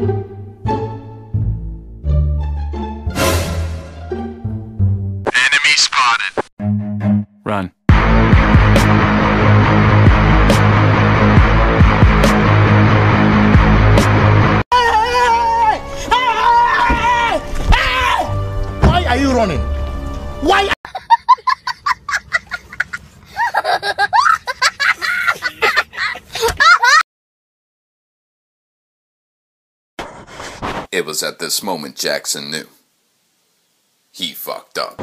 Enemy spotted. Run. Why are you running? Why? It was at this moment Jackson knew. He fucked up.